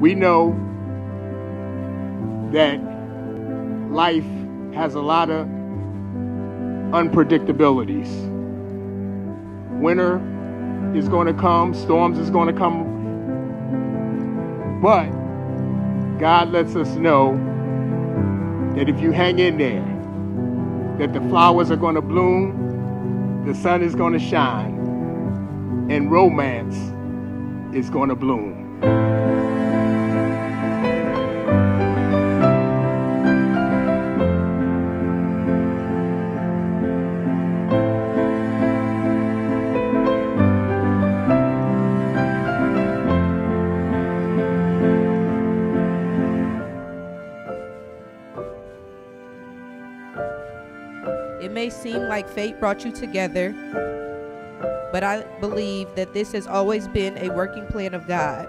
We know that life has a lot of unpredictabilities. Winter is going to come, storms is going to come, but God lets us know that if you hang in there, that the flowers are going to bloom, the sun is going to shine, and romance is going to bloom. It may seem like fate brought you together, but I believe that this has always been a working plan of God.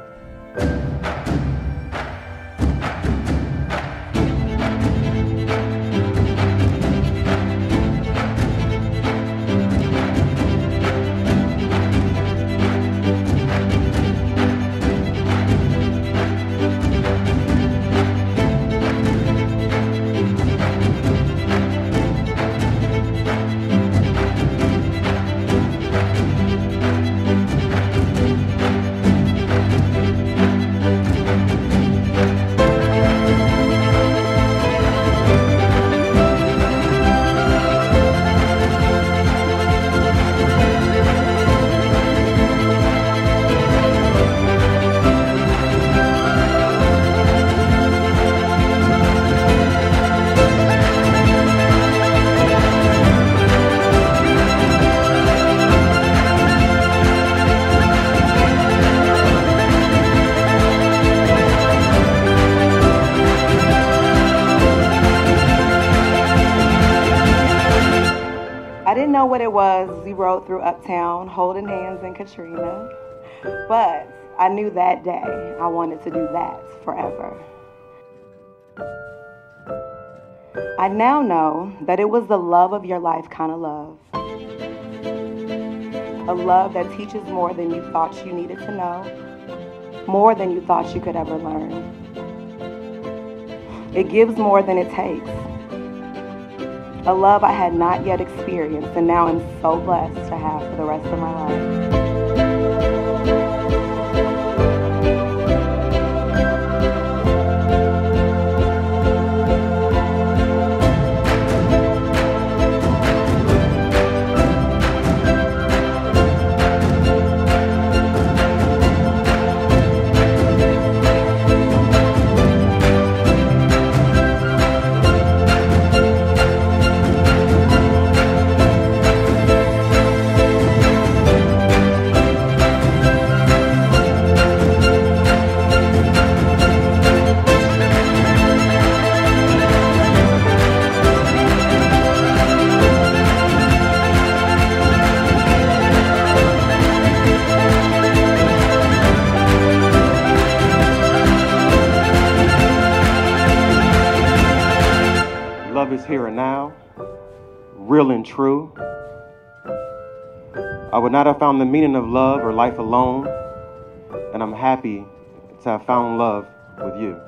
Didn't know what it was as we rode through Uptown, holding hands in Katrina, but I knew that day I wanted to do that forever. I now know that it was the love of your life kind of love. A love that teaches more than you thought you needed to know, more than you thought you could ever learn. It gives more than it takes a love I had not yet experienced and now I'm so blessed to have for the rest of my life. Love is here and now, real and true. I would not have found the meaning of love or life alone, and I'm happy to have found love with you.